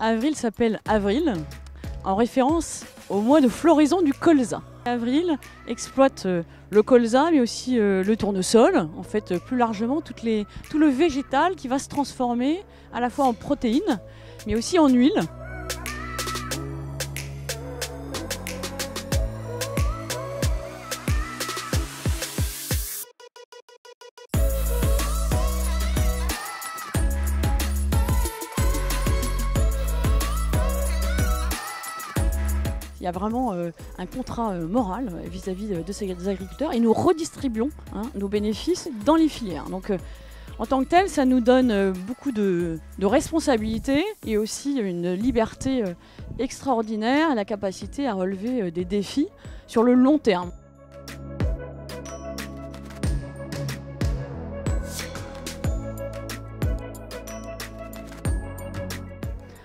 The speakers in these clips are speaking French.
Avril s'appelle Avril, en référence au mois de floraison du colza. Avril exploite euh, le colza, mais aussi euh, le tournesol, en fait euh, plus largement tout le végétal qui va se transformer à la fois en protéines, mais aussi en huile. A vraiment euh, un contrat euh, moral euh, vis-à-vis de, ces agriculteurs et nous redistribuons hein, nos bénéfices dans les filières. Donc, en tant que tel, ça nous donne beaucoup de, de responsabilités et aussi une liberté extraordinaire la capacité à relever des défis sur le long terme.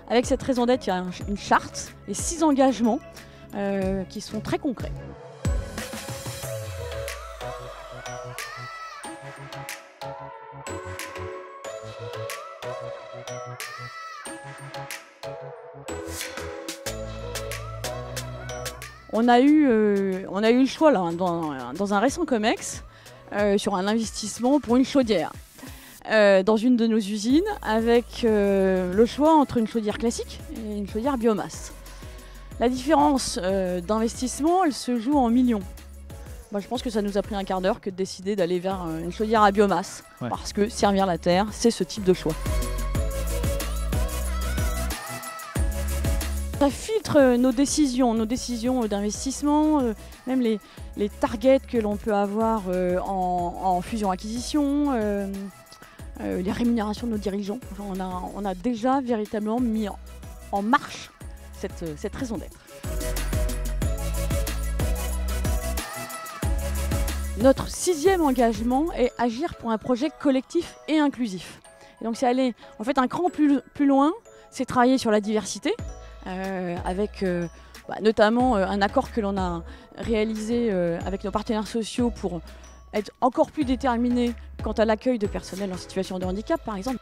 Avec cette raison d'être, il y a un- une charte et six engagements euh, qui sont très concrets. On a eu, euh, on a eu le choix là, dans, dans un récent COMEX euh, sur un investissement pour une chaudière dans une de nos usines avec le choix entre une chaudière classique et une chaudière biomasse. La différence euh, d'investissement, elle se joue en millions. Moi, je pense que ça nous a pris un quart d'heure que de décider d'aller vers euh, une chaudière à biomasse Ouais. parce que servir la terre, c'est ce type de choix. Ça filtre euh, nos décisions, nos décisions d'investissement, euh, même les, les targets que l'on peut avoir euh, en, en fusion-acquisition, euh, les rémunérations de nos dirigeants. Enfin, on, a, on a déjà véritablement mis en, en marche cette, euh, cette raison d'être. Notre sixième engagement est agir pour un projet collectif et inclusif. Et donc c'est aller en fait un cran plus, plus loin, c'est travailler sur la diversité, euh, avec euh, bah, notamment un accord que l'on a réalisé avec nos partenaires sociaux pour être encore plus déterminés quant à l'accueil de personnel en situation de handicap, par exemple.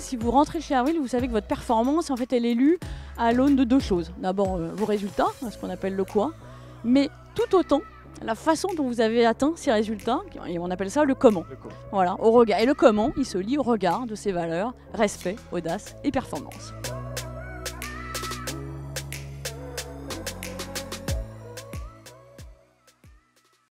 Si vous rentrez chez Avril, vous savez que votre performance, en fait, elle est lue à l'aune de deux choses. D'abord, euh, vos résultats, ce qu'on appelle le quoi, mais tout autant la façon dont vous avez atteint ces résultats, et on appelle ça le comment. Voilà, au regard. Et le comment, il se lie au regard de ces valeurs, respect, audace et performance.